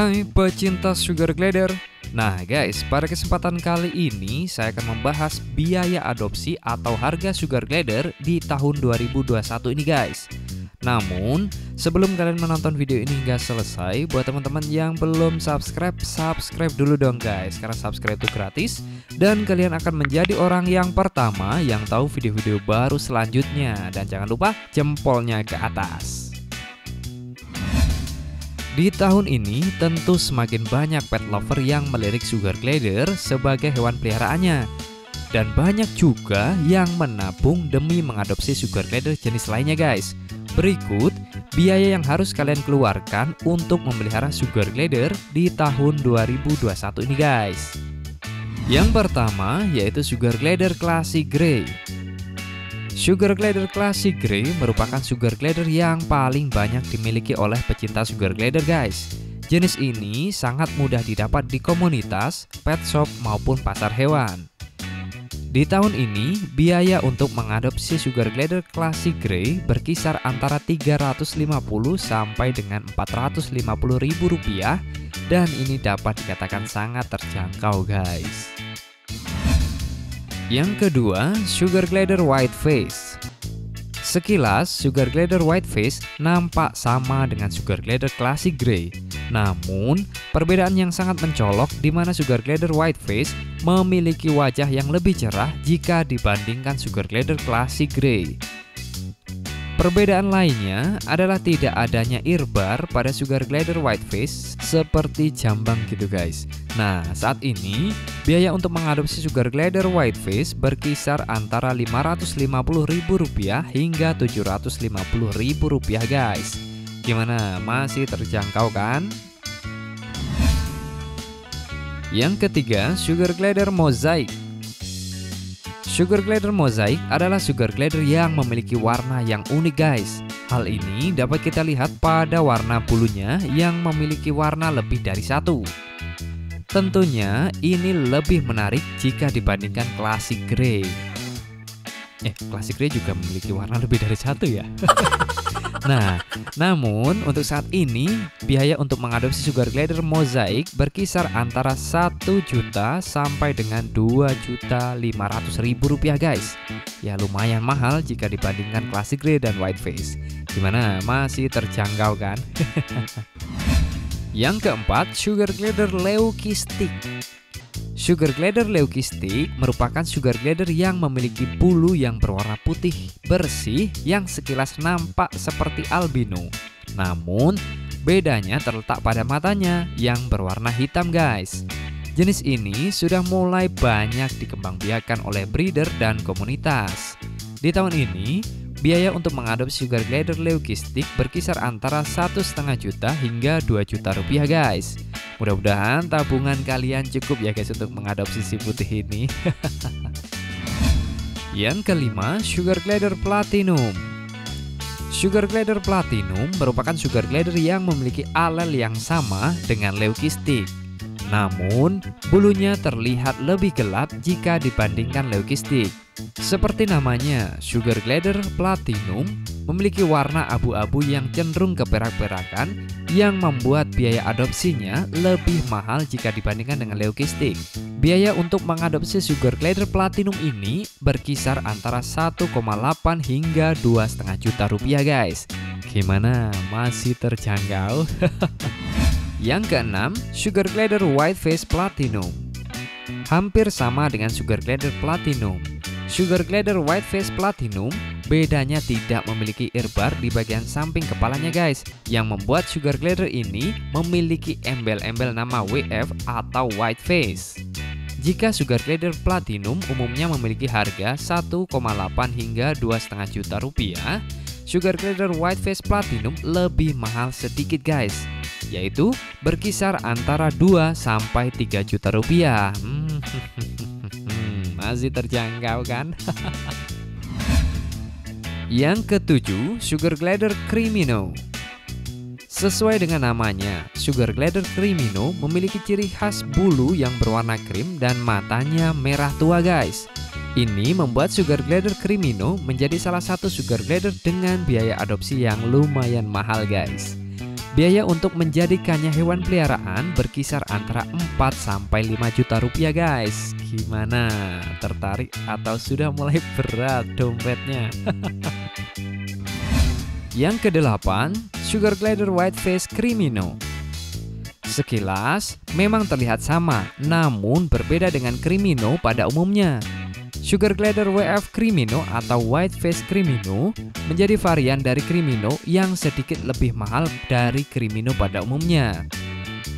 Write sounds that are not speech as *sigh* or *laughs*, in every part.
Hai pecinta sugar glider. Nah guys, pada kesempatan kali ini saya akan membahas biaya adopsi atau harga sugar glider di tahun 2021 ini guys. Namun, sebelum kalian menonton video ini hingga selesai Buat teman-teman yang belum subscribe, subscribe dulu dong guys Karena subscribe itu gratis. Dan kalian akan menjadi orang yang pertama yang tahu video-video baru selanjutnya. Dan jangan lupa jempolnya ke atas di tahun ini tentu semakin banyak pet lover yang melirik sugar glider sebagai hewan peliharaannya dan banyak juga yang menabung demi mengadopsi sugar glider jenis lainnya guys. Berikut biaya yang harus kalian keluarkan untuk memelihara sugar glider di tahun 2021 ini guys. Yang pertama yaitu sugar glider classic grey. Sugar glider classic grey merupakan sugar glider yang paling banyak dimiliki oleh pecinta sugar glider guys. Jenis ini sangat mudah didapat di komunitas, pet shop maupun pasar hewan. Di tahun ini, biaya untuk mengadopsi sugar glider classic grey berkisar antara 350 sampai dengan 450 ribu rupiah dan ini dapat dikatakan sangat terjangkau guys. Yang kedua, Sugar Glider White Face. Sekilas, Sugar Glider White Face nampak sama dengan Sugar Glider Classic Grey. Namun, perbedaan yang sangat mencolok di mana Sugar Glider White Face memiliki wajah yang lebih cerah jika dibandingkan Sugar Glider Classic Grey. Perbedaan lainnya adalah tidak adanya earbar pada Sugar Glider Whiteface seperti jambang gitu guys. Nah, saat ini biaya untuk mengadopsi Sugar Glider Whiteface berkisar antara Rp550.000 hingga Rp750.000 guys. Gimana? Masih terjangkau kan? Yang ketiga, Sugar Glider Mosaic Sugar glider mosaic adalah sugar glider yang memiliki warna yang unik guys. Hal ini dapat kita lihat pada warna bulunya yang memiliki warna lebih dari satu. Tentunya ini lebih menarik jika dibandingkan classic grey. Eh, classic grey juga memiliki warna lebih dari satu ya. *laughs* Nah, namun untuk saat ini biaya untuk mengadopsi sugar glider mosaic berkisar antara 1 juta sampai dengan 2 juta 500 ribu rupiah guys. Ya lumayan mahal jika dibandingkan classic grey dan white face. Gimana? Masih terjangkau kan? *laughs* Yang keempat, sugar glider leukistic. Sugar glider leukistik merupakan sugar glider yang memiliki bulu yang berwarna putih bersih yang sekilas nampak seperti albino. Namun, bedanya terletak pada matanya yang berwarna hitam guys. Jenis ini sudah mulai banyak dikembangbiakan oleh breeder dan komunitas. Di tahun ini, biaya untuk mengadopsi sugar glider leukistik berkisar antara satu setengah juta hingga 2 juta rupiah guys. Mudah-mudahan tabungan kalian cukup ya guys untuk mengadopsi si putih ini. *laughs* Yang kelima, Sugar Glider Platinum. Sugar Glider Platinum merupakan sugar glider yang memiliki alel yang sama dengan leukistik. Namun, bulunya terlihat lebih gelap jika dibandingkan leukistik. Seperti namanya, Sugar Glider Platinum memiliki warna abu-abu yang cenderung keperak-perakan yang membuat biaya adopsinya lebih mahal jika dibandingkan dengan leukistik. Biaya untuk mengadopsi Sugar Glider Platinum ini berkisar antara 1,8 hingga 2,5 juta rupiah guys. Gimana? Masih terjangkau? *laughs* Yang keenam, Sugar Glider White Face Platinum. Hampir sama dengan Sugar Glider Platinum, Sugar Glider White Face Platinum bedanya tidak memiliki earbar di bagian samping kepalanya guys yang membuat Sugar Glider ini memiliki embel-embel nama WF atau White Face. Jika Sugar Glider Platinum umumnya memiliki harga 1,8 hingga 2,5 juta rupiah, Sugar Glider White Face Platinum lebih mahal sedikit guys, yaitu berkisar antara 2 sampai 3 juta rupiah. Hmm. *laughs* Masih terjangkau kan? *laughs* Yang ketujuh, Sugar Glider Crimino. Sesuai dengan namanya, Sugar Glider Crimino memiliki ciri khas bulu yang berwarna krim dan matanya merah tua guys. Ini membuat Sugar Glider Crimino menjadi salah satu Sugar Glider dengan biaya adopsi yang lumayan mahal guys. Biaya untuk menjadikannya hewan peliharaan berkisar antara 4 sampai 5 juta rupiah guys. Gimana? Tertarik atau sudah mulai *laughs* berat dompetnya? *laughs* Yang kedelapan, Sugar Glider Whiteface Crimino. Sekilas memang terlihat sama, namun berbeda dengan Crimino pada umumnya. Sugar Glider WF Crimino atau White Face Crimino menjadi varian dari Crimino yang sedikit lebih mahal dari Crimino pada umumnya.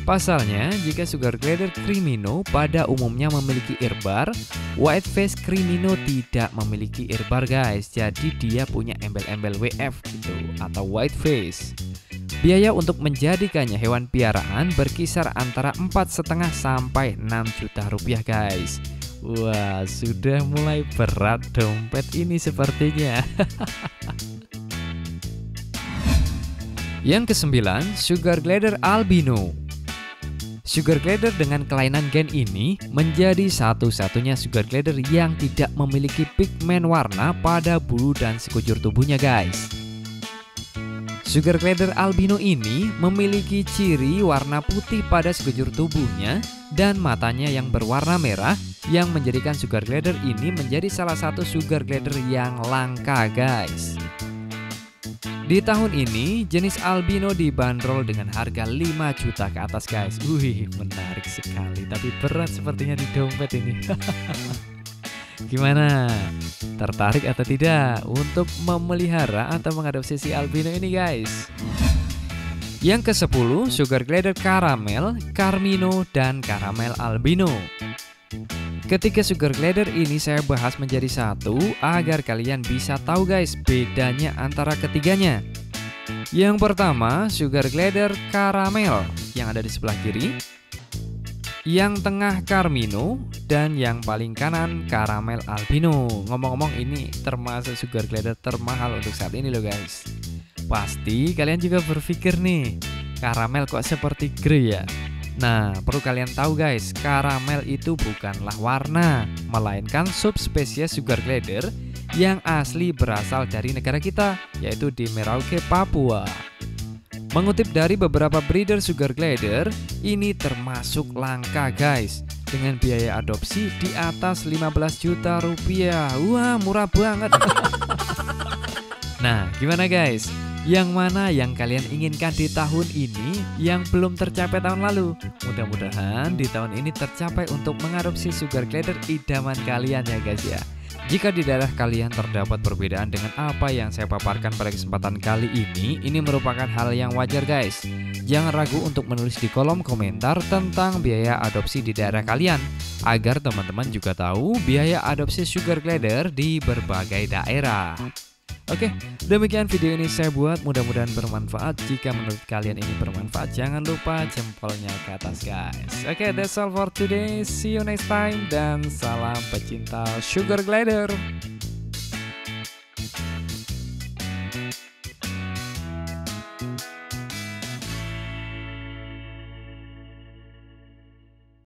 Pasalnya, jika Sugar Glider Crimino pada umumnya memiliki earbar, White Face Crimino tidak memiliki earbar guys. Jadi dia punya embel-embel WF gitu atau white face. Biaya untuk menjadikannya hewan piaraan berkisar antara 4,5 sampai 6 juta rupiah guys. Wah, sudah mulai berat dompet ini sepertinya. Yang kesembilan, Sugar Glider Albino. Sugar glider dengan kelainan gen ini menjadi satu-satunya sugar glider yang tidak memiliki pigmen warna pada bulu dan sekujur tubuhnya guys. Sugar glider albino ini memiliki ciri warna putih pada sekujur tubuhnya dan matanya yang berwarna merah yang menjadikan sugar glider ini menjadi salah satu sugar glider yang langka guys. Di tahun ini, jenis albino dibanderol dengan harga 5 juta ke atas guys Wih, menarik sekali Tapi berat sepertinya di dompet ini *laughs* Gimana? Tertarik atau tidak untuk memelihara atau mengadopsi si albino ini guys? Yang ke-10, Sugar Glider Caramel, Carmino, dan Caramel Albino Ketika sugar glider ini saya bahas menjadi satu agar kalian bisa tahu guys bedanya antara ketiganya. Yang pertama, sugar glider caramel yang ada di sebelah kiri. Yang tengah Carmino dan yang paling kanan caramel albino. Ngomong-ngomong ini termasuk sugar glider termahal untuk saat ini loh guys. Pasti kalian juga berpikir nih, caramel kok seperti grey ya? Nah, perlu kalian tahu guys, karamel itu bukanlah warna, melainkan subspesies sugar glider yang asli berasal dari negara kita, yaitu di Merauke, Papua. Mengutip dari beberapa breeder sugar glider, ini termasuk langka guys, dengan biaya adopsi di atas 15 juta rupiah. Wah, murah banget. *laughs* nah, gimana guys? Yang mana yang kalian inginkan di tahun ini yang belum tercapai tahun lalu? Mudah-mudahan di tahun ini tercapai untuk mengadopsi sugar glider idaman kalian ya guys ya. Jika di daerah kalian terdapat perbedaan dengan apa yang saya paparkan pada kesempatan kali ini, ini merupakan hal yang wajar guys. Jangan ragu untuk menulis di kolom komentar tentang biaya adopsi di daerah kalian, agar teman-teman juga tahu biaya adopsi sugar glider di berbagai daerah. Oke, demikian video ini saya buat. Mudah-mudahan bermanfaat. Jika menurut kalian ini bermanfaat, jangan lupa jempolnya ke atas, guys. Oke, that's all for today. See you next time dan salam pecinta sugar glider.